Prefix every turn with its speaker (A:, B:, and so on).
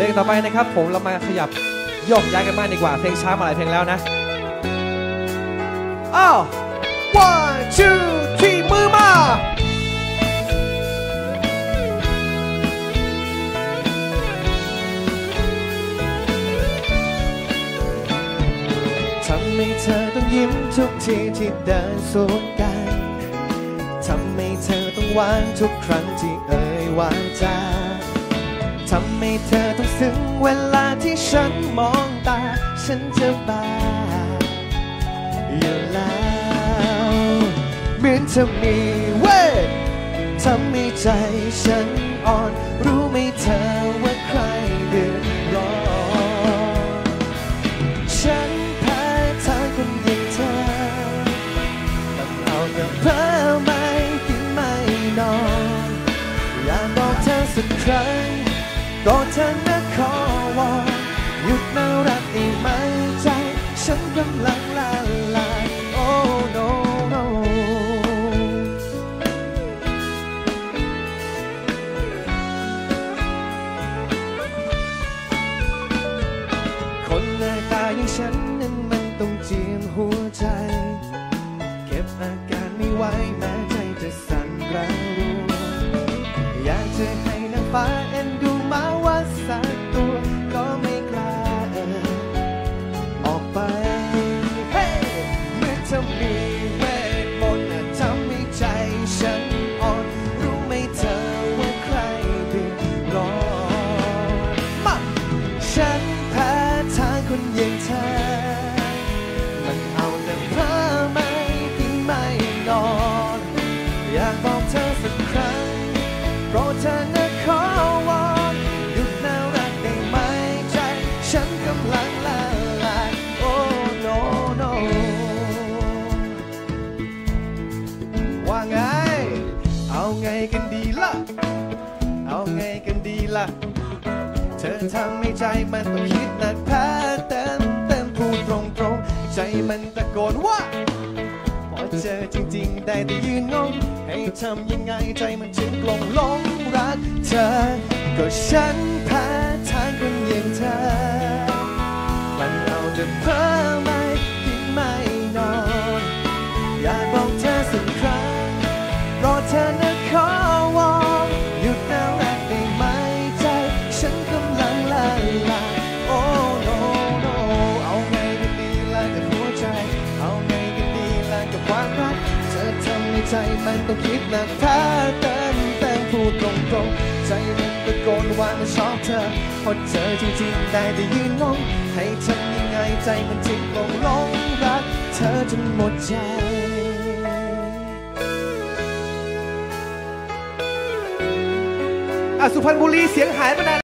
A: เพลงต่อไปนะครับ ผมเรามาขยับโยกย้ายกันมากดีกว่า เพลงช้ามาหลายเพลงแล้วนะอ้าว one two three มือมา
B: ทำให้เธอต้องยิ้มทุกทีที่เดินสวนกัน ทำให้เธอต้องหวานทุกครั้งที่เอ่ยวาจา ทำให้เธอต้องซึ้งเวลาที่ฉันมองตา ฉันจะบ้าอยู่แล้วเหมือนเธอมีเวททำให้ใจฉันอ่อน รู้ไหมเธอว่าใครเดือดร้อนฉันแพ้ทางคนอย่างเธอต้องเอาแต่เพ้อไม่กินไม่นอน อยากบอกเธอสักครั้ง โปรดเธอนะขอวอนหยุดน่ารักได้ไหมใจ ฉันกำลังละลายโอ้ no no คนหน้าตาอย่างฉันนั้นมันต้องเจียมหัวใจ เก็บอาการไม่ไหวแม้ใจจะสั่นระรัวอยากจะให้นางฟ้า ไงกันดีล่ะ เอาไงกันดีล่ะ เธอทำให้ใจมันต้องคิดหนักแพ้เต็มเต็มพูดตรงตรงใจมันตะโกนว่า พอเจอจริง ๆ ได้แต่ยืนงง ให้ทำยังไงใจมันถึงกลงหลงรักเธอ ก็ฉัน ใจมันต้องคิดหนักแท้เต็มเต็มพูดตรงๆ ใจมันตะโกนว่ามันชอบเธอพอเจอจริงๆได้แต่ยืนงงให้ทำยังไงใจมันถึงลงหลงรัก เธอจนหมดใจ
A: อะสุพรรณบุรีเสียงหายไปนาน